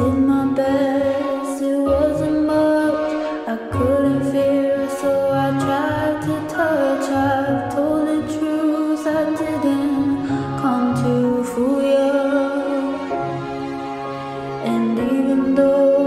did my best, it wasn't much. I couldn't feel, so I tried to touch. I've told the truth, I didn't come to fool you. And even though